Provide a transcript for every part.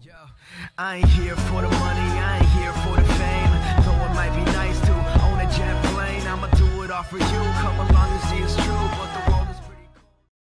Yo, I ain't here for the money, I ain't here for the fame. Though it might be nice to own a jet plane, I'ma do it all for you. Come along and see it's true, but the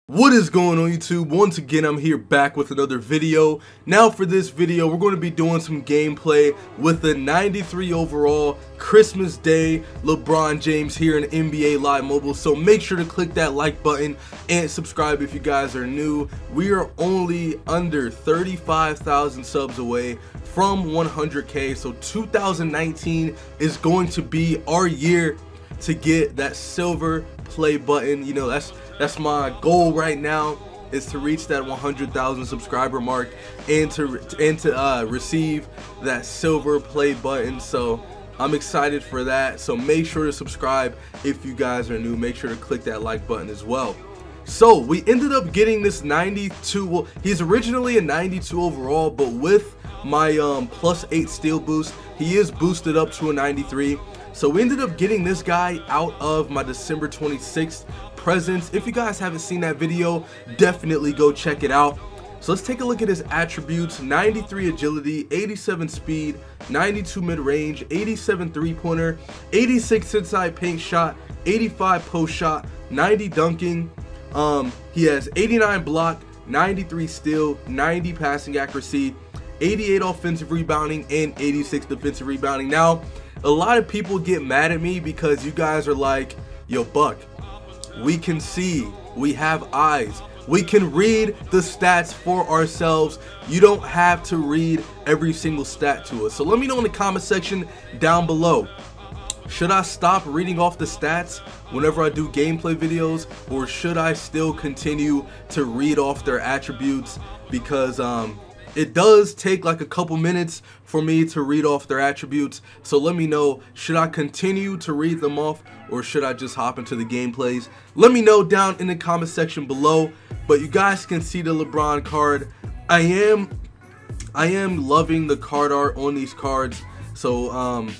What is going on YouTube? Once again, I'm here back with another video. Now for this video, we're going to be doing some gameplay with the 93 overall Christmas Day LeBron James here in NBA Live Mobile. So make sure to click that like button and subscribe if you guys are new. We are only under 35,000 subs away from 100k. So 2019 is going to be our year to get that silver play button. You know, that's that's my goal right now is to reach that 100,000 subscriber mark and to and to uh, receive that silver play button. So I'm excited for that. So make sure to subscribe if you guys are new. Make sure to click that like button as well. So we ended up getting this 92. Well, he's originally a 92 overall, but with my um, plus 8 steal boost, he is boosted up to a 93. So we ended up getting this guy out of my December 26th presents. If you guys haven't seen that video, definitely go check it out. So let's take a look at his attributes. 93 agility, 87 speed, 92 mid-range, 87 three-pointer, 86 inside paint shot, 85 post shot, 90 dunking. Um, he has 89 block, 93 steal, 90 passing accuracy, 88 offensive rebounding, and 86 defensive rebounding. Now, a lot of people get mad at me because you guys are like, yo, Buck, we can see, we have eyes, we can read the stats for ourselves. You don't have to read every single stat to us. So let me know in the comment section down below. Should I stop reading off the stats whenever I do gameplay videos or should I still continue to read off their attributes because um, it does take like a couple minutes for me to read off their attributes. So let me know, should I continue to read them off or should I just hop into the gameplays? Let me know down in the comment section below. But you guys can see the LeBron card. I am I am loving the card art on these cards. So um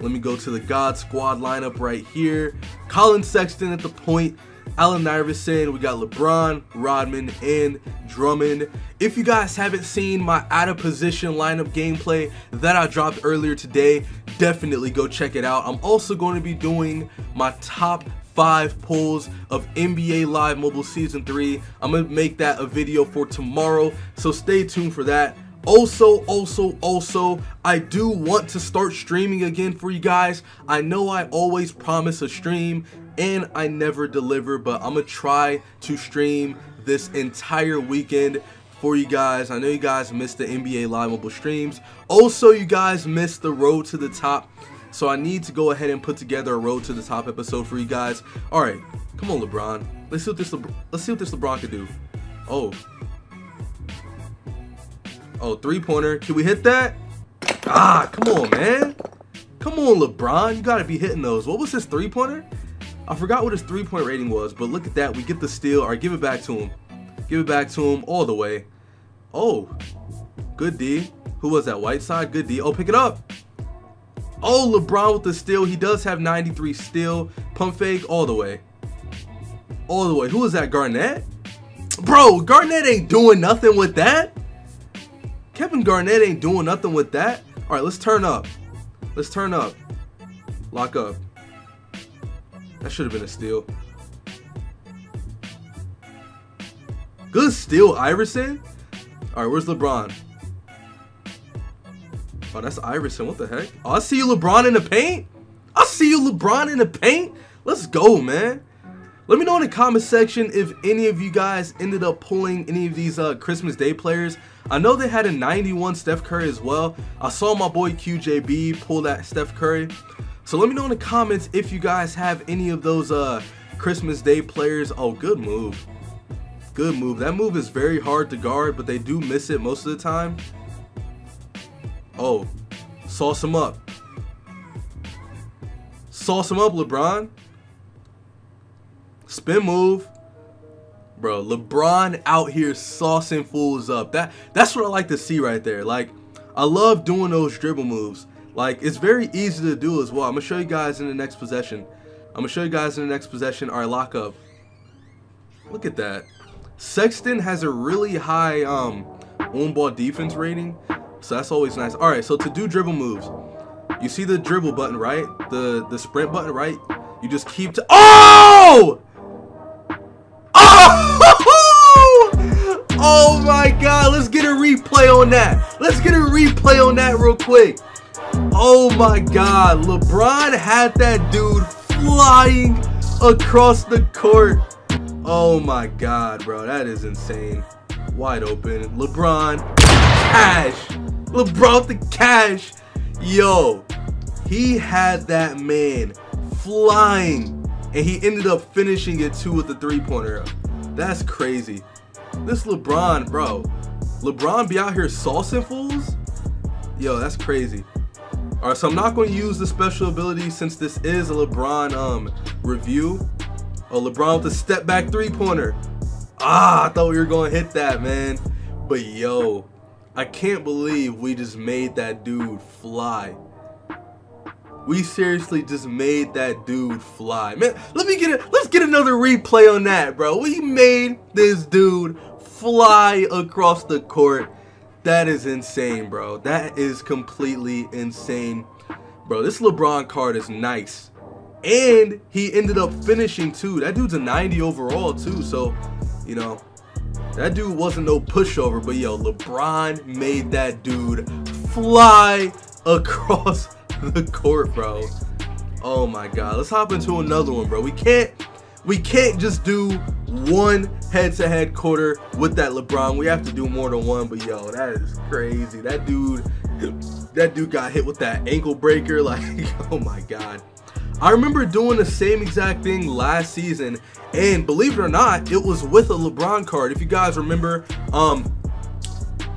let me go to the God Squad lineup right here. Collin Sexton at the point. Allen Iverson, we got LeBron, Rodman, and Drummond. If you guys haven't seen my out of position lineup gameplay that I dropped earlier today, definitely go check it out. I'm also going to be doing my top five pulls of NBA Live Mobile Season 3. I'm going to make that a video for tomorrow, so stay tuned for that. Also, also, also, I do want to start streaming again for you guys. I know I always promise a stream and I never deliver, but I'm gonna try to stream this entire weekend for you guys. I know you guys missed the NBA Live mobile streams. Also, you guys missed the road to the top. So I need to go ahead and put together a road to the top episode for you guys. All right, come on, LeBron. Let's see what this. Le let's see what this LeBron can do. Oh, oh, three pointer. Can we hit that? Ah, come on, man. Come on, LeBron. You gotta be hitting those. What was this three pointer? I forgot what his three point rating was, but look at that. We get the steal. Right, give it back to him. Give it back to him all the way. Oh, good D. Who was that? Whiteside? Good D. Oh, pick it up. Oh, LeBron with the steal. He does have 93 steal. Pump fake all the way. All the way. Who is that? Garnett? Bro, Garnett ain't doing nothing with that. Kevin Garnett ain't doing nothing with that. All right, let's turn up. Let's turn up. Lock up. That should have been a steal. Good steal, Iverson. All right, where's LeBron? Oh, that's Iverson. What the heck? Oh, I see you, LeBron in the paint. I see you, LeBron in the paint. Let's go, man. Let me know in the comment section if any of you guys ended up pulling any of these uh, Christmas Day players. I know they had a 91 Steph Curry as well. I saw my boy QJB pull that Steph Curry. So let me know in the comments if you guys have any of those uh, Christmas Day players. Oh, good move. Good move. That move is very hard to guard, but they do miss it most of the time. Oh, sauce him up. Sauce him up, LeBron. Spin move. Bro, LeBron out here saucing fools up. That That's what I like to see right there. Like, I love doing those dribble moves. Like, it's very easy to do as well. I'm going to show you guys in the next possession. I'm going to show you guys in the next possession. All right, lock up. Look at that. Sexton has a really high um, on ball defense rating. So that's always nice. All right, so to do dribble moves, you see the dribble button, right? The the sprint button, right? You just keep to Oh! Oh! Oh my god, let's get a replay on that. Let's get a replay on that real quick. Oh my god, LeBron had that dude flying across the court. Oh my god, bro, that is insane. Wide open. LeBron, cash. LeBron the cash. Yo, he had that man flying and he ended up finishing it too with the three-pointer. That's crazy. This LeBron, bro. LeBron be out here saucing fools? Yo, that's crazy. Alright, so I'm not going to use the special ability since this is a LeBron um review. Oh, LeBron with a step back three-pointer. Ah, I thought we were going to hit that, man. But yo, I can't believe we just made that dude fly. We seriously just made that dude fly. Man, let me get it. Let's get another replay on that, bro. We made this dude fly across the court. That is insane, bro. That is completely insane. Bro, this LeBron card is nice. And he ended up finishing too. That dude's a 90 overall too. So, you know, that dude wasn't no pushover. But yo, LeBron made that dude fly across the court, bro. Oh my god. Let's hop into another one, bro. We can't we can't just do one head-to-head -head quarter with that LeBron. We have to do more than one, but yo, that is crazy. That dude that dude got hit with that ankle breaker like oh my god. I remember doing the same exact thing last season and believe it or not, it was with a LeBron card. If you guys remember, um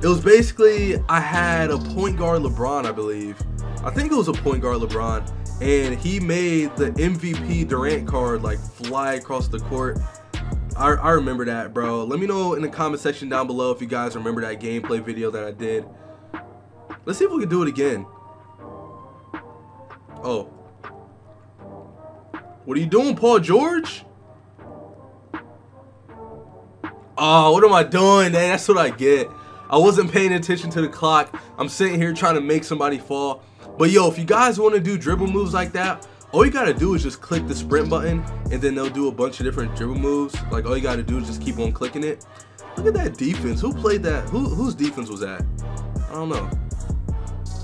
it was basically I had a point guard LeBron, I believe I think it was a point guard LeBron, and he made the MVP Durant card like fly across the court. I, I remember that, bro. Let me know in the comment section down below if you guys remember that gameplay video that I did. Let's see if we can do it again. Oh. What are you doing, Paul George? Oh, what am I doing? Man, that's what I get. I wasn't paying attention to the clock. I'm sitting here trying to make somebody fall. But yo, if you guys want to do dribble moves like that, all you gotta do is just click the sprint button and then they'll do a bunch of different dribble moves. Like all you gotta do is just keep on clicking it. Look at that defense. Who played that? Who whose defense was that? I don't know.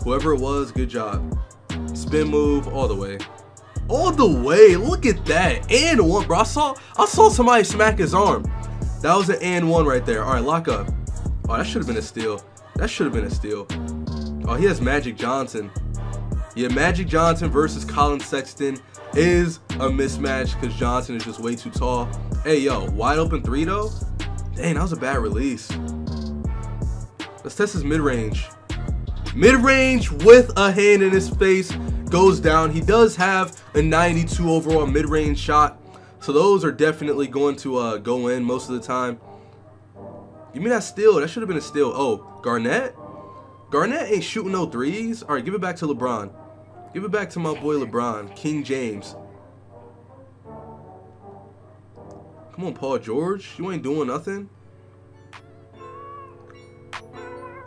Whoever it was, good job. Spin move all the way. All the way. Look at that. And one, bro. I saw I saw somebody smack his arm. That was an and one right there. All right, lock up. Oh, that should have been a steal. That should have been a steal. Oh, he has Magic Johnson. Yeah, Magic Johnson versus Collin Sexton is a mismatch because Johnson is just way too tall. Hey, yo, wide open three, though? Dang, that was a bad release. Let's test his mid-range. Mid-range with a hand in his face goes down. He does have a 92 overall mid-range shot. So those are definitely going to uh, go in most of the time. Give me that steal. That should have been a steal. Oh, Garnett? Garnett ain't shooting no threes. All right, give it back to LeBron. Give it back to my boy LeBron, King James. Come on, Paul George. You ain't doing nothing.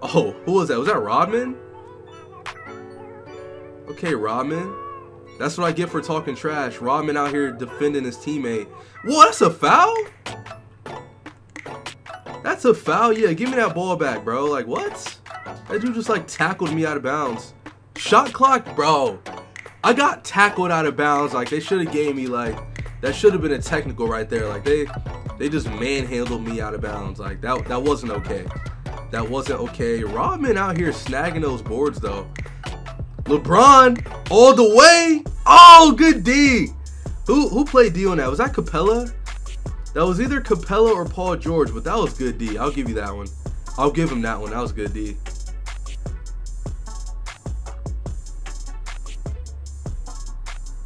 Oh, who was that? Was that Rodman? Okay, Rodman. That's what I get for talking trash. Rodman out here defending his teammate. What? That's a foul? That's a foul? Yeah, give me that ball back, bro. Like, what? That dude just, like, tackled me out of bounds. Shot clock, bro. I got tackled out of bounds. Like they should have gave me like that should have been a technical right there. Like they they just manhandled me out of bounds. Like that that wasn't okay. That wasn't okay. Rodman out here snagging those boards though. LeBron all the way. Oh, good D. Who who played D on that? Was that Capela? That was either Capela or Paul George, but that was good D. I'll give you that one. I'll give him that one. That was good D.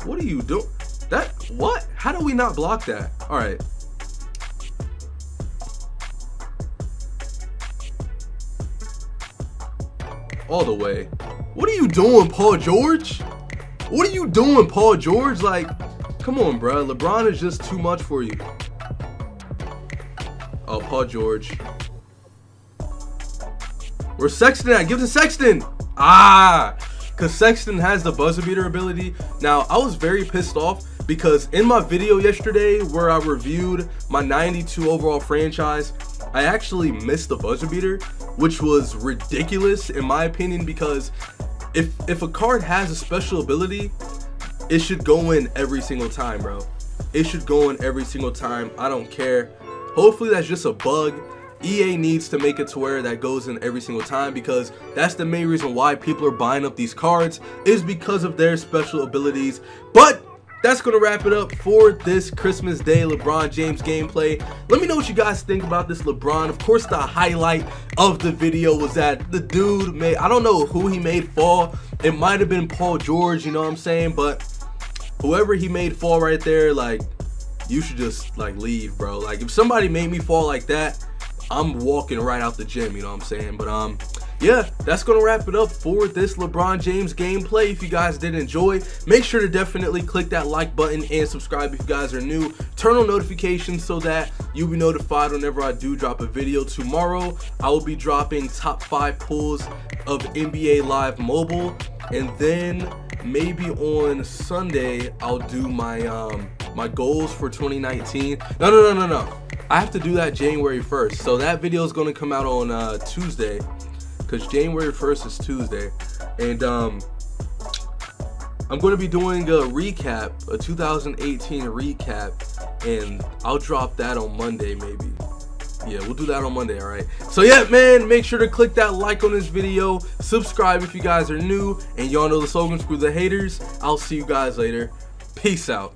What are you doing? That, what? How do we not block that? All right. All the way. What are you doing, Paul George? What are you doing, Paul George? Like, come on, bro. LeBron is just too much for you. Oh, Paul George. Where's Sexton at? Give it to Sexton. Ah, because Sexton has the buzzer beater ability. Now, I was very pissed off because in my video yesterday where I reviewed my 92 overall franchise, I actually missed the buzzer beater, which was ridiculous in my opinion because if if a card has a special ability, it should go in every single time, bro. It should go in every single time. I don't care. Hopefully that's just a bug. EA needs to make it to where that goes in every single time because that's the main reason why people are buying up these cards is because of their special abilities. But that's going to wrap it up for this Christmas Day LeBron James gameplay. Let me know what you guys think about this LeBron. Of course, the highlight of the video was that the dude made, I don't know who he made fall. It might have been Paul George, you know what I'm saying? But whoever he made fall right there, like, you should just, like, leave, bro. Like, if somebody made me fall like that, I'm walking right out the gym, you know what I'm saying? But, um, yeah, that's to wrap it up for this LeBron James gameplay. If you guys did enjoy, make sure to definitely click that like button and subscribe if you guys are new. Turn on notifications so that you'll be notified whenever I do drop a video. Tomorrow, I will be dropping top five pulls of NBA Live Mobile. And then maybe on Sunday, I'll do my, um, my goals for 2019. No, no, no, no, no. I have to do that January 1st. So that video is going to come out on uh, Tuesday because January 1st is Tuesday. And um, I'm going to be doing a recap, a 2018 recap, and I'll drop that on Monday maybe. Yeah, we'll do that on Monday, alright? So yeah, man, make sure to click that like on this video, subscribe if you guys are new, and y'all know the slogan, screw the haters. I'll see you guys later. Peace out.